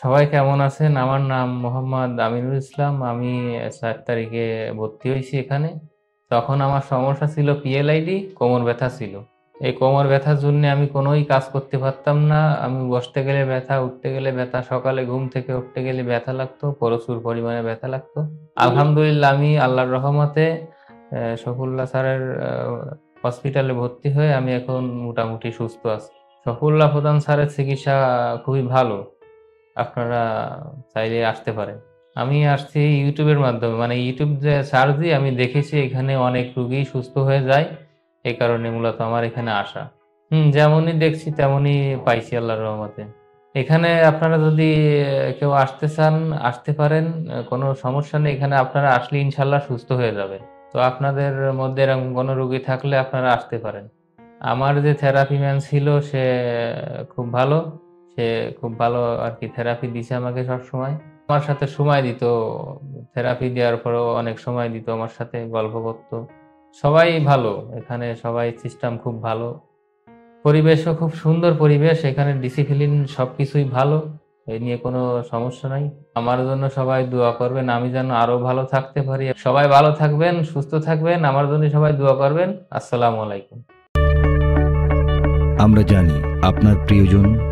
সবাই কেমন আছেন? আমার নাম মোহাম্মদ আমিনুল ইসলাম। আমি চার তারিখে ভর্তি হয়েছি এখানে। তখন আমার সমস্যা ছিল পিএলআইডি কোমর ব্যথা ছিল। এই কোমর ব্যথার জন্য আমি কোনোই কাজ করতে পারতাম না। আমি বসতে গেলে ব্যথা, উঠতে গেলে ব্যথা, সকালে ঘুম থেকে উঠতে গেলে ব্যথা লাগতো, প্রচুর পরিমাণে ব্যথা লাগতো। আলহামদুলিল্লাহ, আমি আল্লাহর রহমতে সফুল্লাহ স্যারের হসপিটালে ভর্তি হয়ে আমি এখন মোটামুটি সুস্থ আছি। সফুল্লাহ প্রধান স্যারের চিকিৎসা খুবই ভালো। আপনারা চাইলে আসতে পারেন। আমি আসছি ইউটিউবের মাধ্যমে মানে ইউটিউব যে সার্চ দিয়ে আমি দেখেছি এখানে অনেক রুগী সুস্থ হয়ে যায় এই কারণে মূলত আমার এখানে আসা। হুম, যেমনই দেখছি তেমনই পাইছি আল্লাহর রহমতে। এখানে আপনারা যদি কেউ আসতে চান, আসতে পারেন কোনো সমস্যা নেই, এখানে আপনারা আসলে ইনশাল্লাহ সুস্থ হয়ে যাবে। তো আপনাদের মধ্যে এরকম কোনো রুগী থাকলে আপনারা আসতে পারেন। আমার যে থেরাপি ম্যান ছিল সে খুব ভালো। সে খুব ভালো আর কি থেরাপি দিছে আমাকে সব সময় আমার সাথে সময় দিত থেরাপি দেওয়ার পরেও অনেক সময় দিত আমার সাথে, গল্প করতো। সবাই ভালো, এখানে সবাই সিস্টেম খুব ভালো। পরিবেশও খুব সুন্দর পরিবেশ, এখানে ডিসিপ্লিন সবকিছুই ভালো এই নিয়ে কোনো সমস্যা নাই। আমার জন্য সবাই দোয়া করবেন, আমি যেন আরও ভালো থাকতে পারি। সবাই ভালো থাকবেন, সুস্থ থাকবেন, আমার জন্য সবাই দোয়া করবেন। আসসালামু আলাইকুম। আমরা জানি আপনার প্রিয়জন